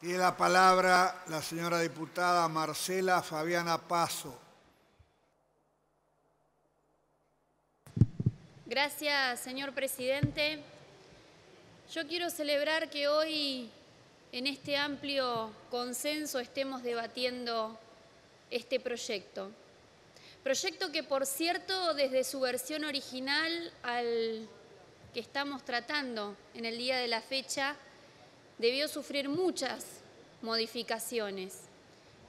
Tiene la palabra la señora diputada Marcela Fabiana Paso. Gracias, señor presidente. Yo quiero celebrar que hoy, en este amplio consenso, estemos debatiendo este proyecto. Proyecto que, por cierto, desde su versión original al que estamos tratando en el día de la fecha, debió sufrir muchas modificaciones,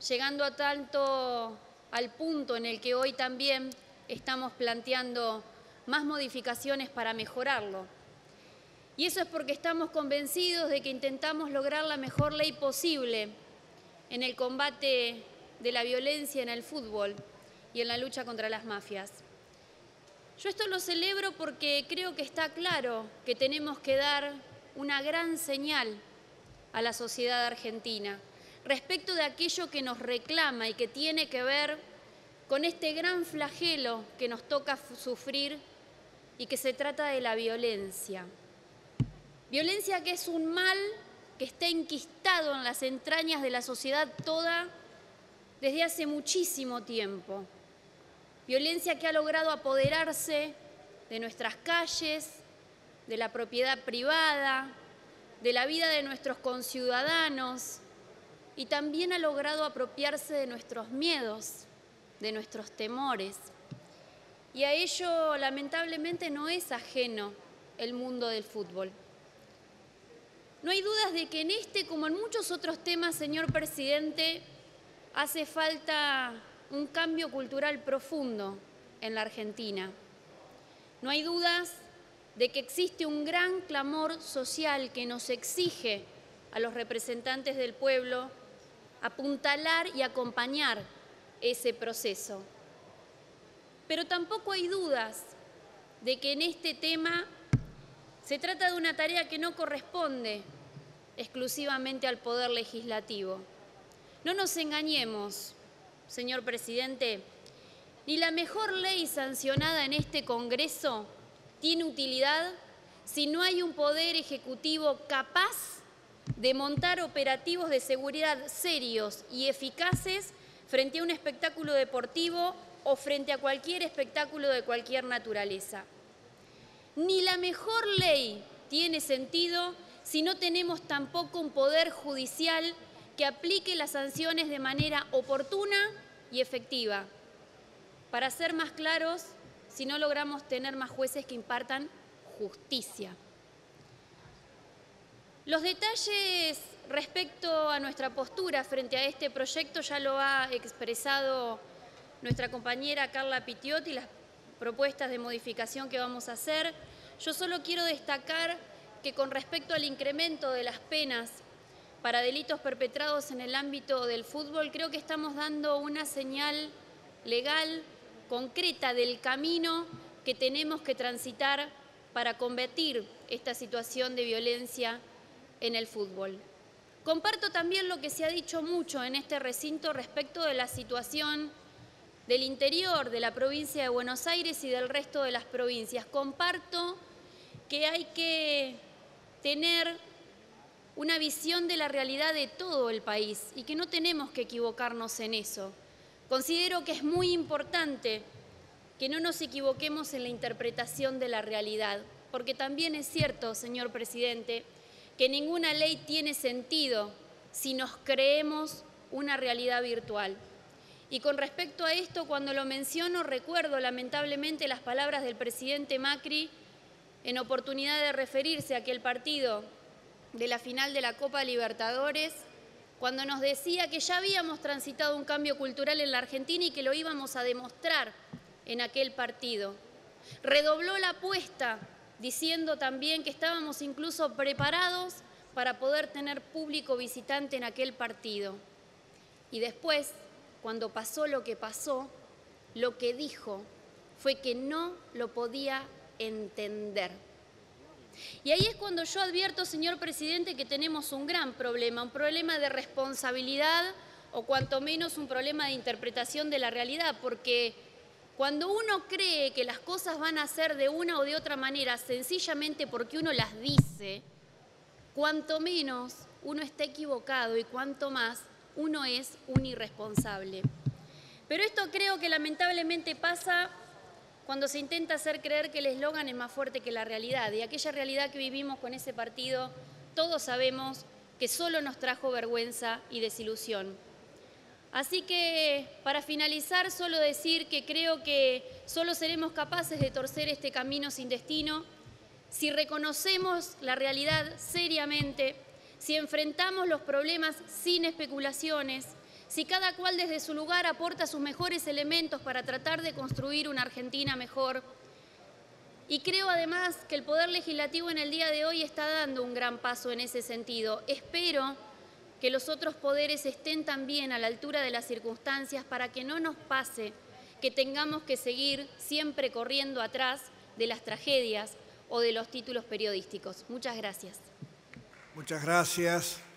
llegando a tanto al punto en el que hoy también estamos planteando más modificaciones para mejorarlo. Y eso es porque estamos convencidos de que intentamos lograr la mejor ley posible en el combate de la violencia en el fútbol y en la lucha contra las mafias. Yo esto lo celebro porque creo que está claro que tenemos que dar una gran señal a la sociedad argentina respecto de aquello que nos reclama y que tiene que ver con este gran flagelo que nos toca sufrir y que se trata de la violencia. Violencia que es un mal que está enquistado en las entrañas de la sociedad toda desde hace muchísimo tiempo. Violencia que ha logrado apoderarse de nuestras calles, de la propiedad privada, de la vida de nuestros conciudadanos y también ha logrado apropiarse de nuestros miedos, de nuestros temores. Y a ello lamentablemente no es ajeno el mundo del fútbol. No hay dudas de que en este, como en muchos otros temas, señor presidente, hace falta un cambio cultural profundo en la Argentina. No hay dudas de que existe un gran clamor social que nos exige a los representantes del pueblo apuntalar y acompañar ese proceso. Pero tampoco hay dudas de que en este tema se trata de una tarea que no corresponde exclusivamente al Poder Legislativo. No nos engañemos, señor presidente, ni la mejor ley sancionada en este Congreso tiene utilidad si no hay un poder ejecutivo capaz de montar operativos de seguridad serios y eficaces frente a un espectáculo deportivo o frente a cualquier espectáculo de cualquier naturaleza. Ni la mejor ley tiene sentido si no tenemos tampoco un poder judicial que aplique las sanciones de manera oportuna y efectiva. Para ser más claros, si no logramos tener más jueces que impartan justicia. Los detalles respecto a nuestra postura frente a este proyecto ya lo ha expresado nuestra compañera Carla Pitiotti, las propuestas de modificación que vamos a hacer. Yo solo quiero destacar que con respecto al incremento de las penas para delitos perpetrados en el ámbito del fútbol, creo que estamos dando una señal legal concreta del camino que tenemos que transitar para combatir esta situación de violencia en el fútbol. Comparto también lo que se ha dicho mucho en este recinto respecto de la situación del interior de la provincia de Buenos Aires y del resto de las provincias. Comparto que hay que tener una visión de la realidad de todo el país y que no tenemos que equivocarnos en eso. Considero que es muy importante que no nos equivoquemos en la interpretación de la realidad, porque también es cierto, señor presidente, que ninguna ley tiene sentido si nos creemos una realidad virtual. Y con respecto a esto, cuando lo menciono, recuerdo lamentablemente las palabras del presidente Macri en oportunidad de referirse a aquel partido de la final de la Copa Libertadores cuando nos decía que ya habíamos transitado un cambio cultural en la Argentina y que lo íbamos a demostrar en aquel partido. Redobló la apuesta diciendo también que estábamos incluso preparados para poder tener público visitante en aquel partido. Y después, cuando pasó lo que pasó, lo que dijo fue que no lo podía entender. Y ahí es cuando yo advierto, señor presidente, que tenemos un gran problema, un problema de responsabilidad o cuanto menos un problema de interpretación de la realidad, porque cuando uno cree que las cosas van a ser de una o de otra manera, sencillamente porque uno las dice, cuanto menos uno está equivocado y cuanto más uno es un irresponsable. Pero esto creo que lamentablemente pasa cuando se intenta hacer creer que el eslogan es más fuerte que la realidad. Y aquella realidad que vivimos con ese partido, todos sabemos que solo nos trajo vergüenza y desilusión. Así que para finalizar, solo decir que creo que solo seremos capaces de torcer este camino sin destino si reconocemos la realidad seriamente, si enfrentamos los problemas sin especulaciones, si cada cual desde su lugar aporta sus mejores elementos para tratar de construir una Argentina mejor. Y creo además que el Poder Legislativo en el día de hoy está dando un gran paso en ese sentido. Espero que los otros poderes estén también a la altura de las circunstancias para que no nos pase que tengamos que seguir siempre corriendo atrás de las tragedias o de los títulos periodísticos. Muchas gracias. Muchas gracias.